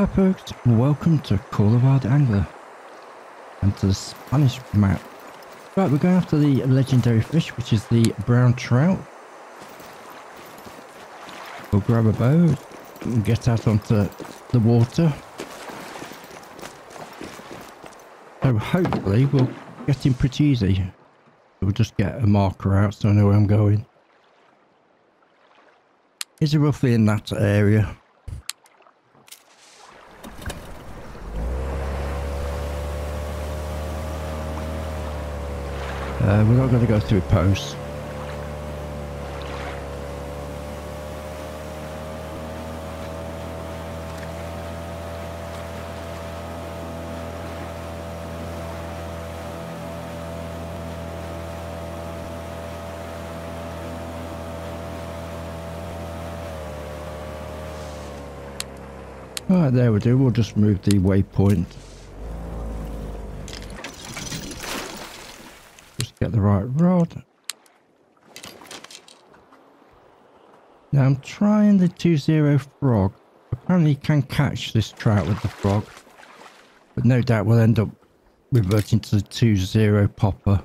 Hi folks, welcome to Call of Wild Angler and to the Spanish map. Right, we're going after the legendary fish, which is the brown trout. We'll grab a boat and get out onto the water. So hopefully we'll get him pretty easy. We'll just get a marker out so I know where I'm going. Is it roughly in that area? Uh, we're not going to go through posts. Alright, there we do. We'll just move the waypoint. Get the right rod. Now I'm trying the 2-0 frog. Apparently you can catch this trout with the frog. But no doubt we'll end up reverting to the 2-0 popper.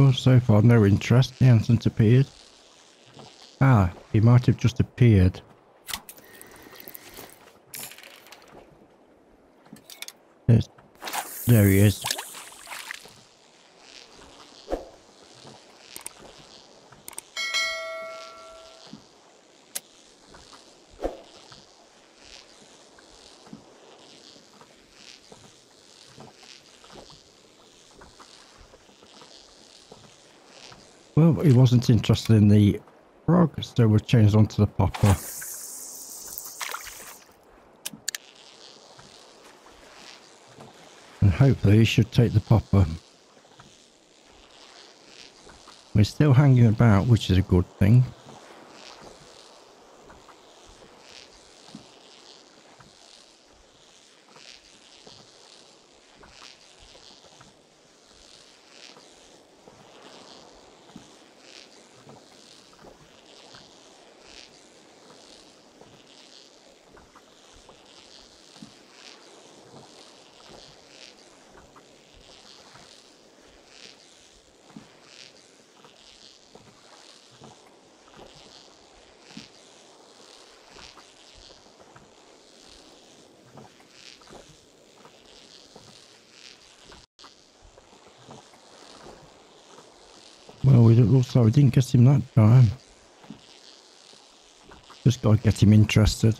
Well, so far no interest. He hasn't appeared. Ah, he might have just appeared. There's, there he is. Well, he wasn't interested in the frog, so we'll change on to the popper. And hopefully he should take the popper. We're still hanging about, which is a good thing. Well, we looks like we didn't get him that time. Just got to get him interested.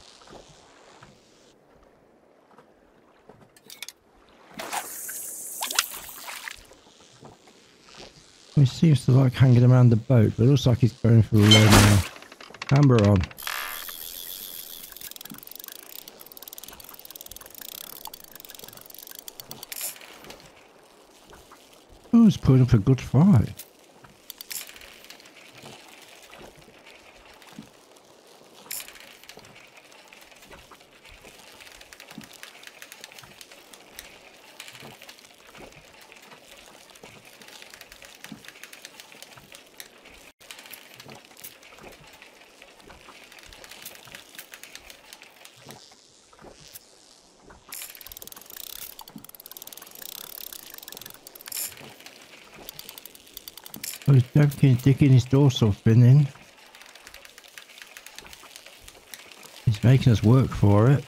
He seems to like hanging around the boat, but it looks like he's going for the low now. Hammer on. Oh, he's putting up a good fight. He's digging his dorsal fin in. He's making us work for it.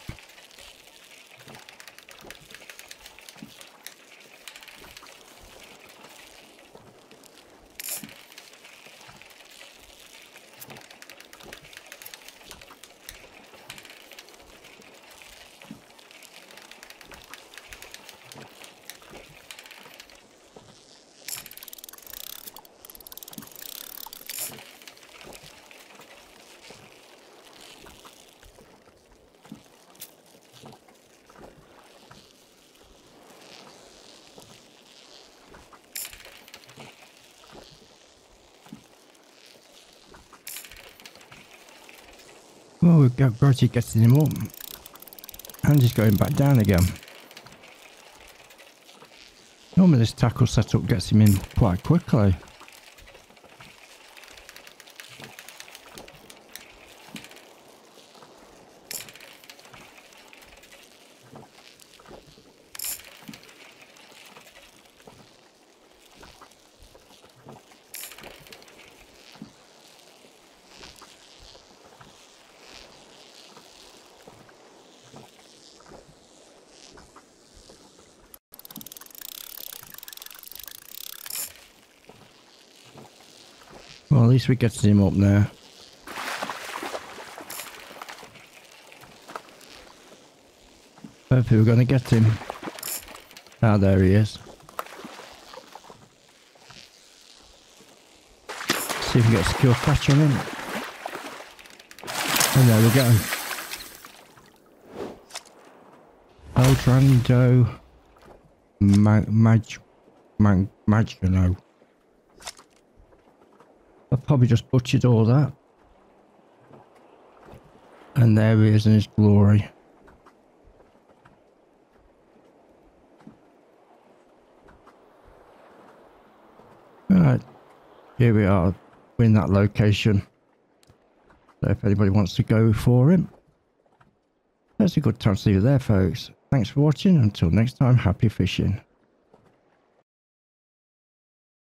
We've got Bertie getting him up. And he's going back down again. Normally this tackle setup gets him in quite quickly. Well, at least we get him up there. Hopefully we're going to get him. Ah, there he is. See if we get a secure catch on him. And there we go. Eldrando Mag Mag Mag Magino. Probably just butchered all that. And there he is in his glory. Right, here we are. We're in that location. So if anybody wants to go for him, that's a good time to see you there, folks. Thanks for watching. Until next time, happy fishing.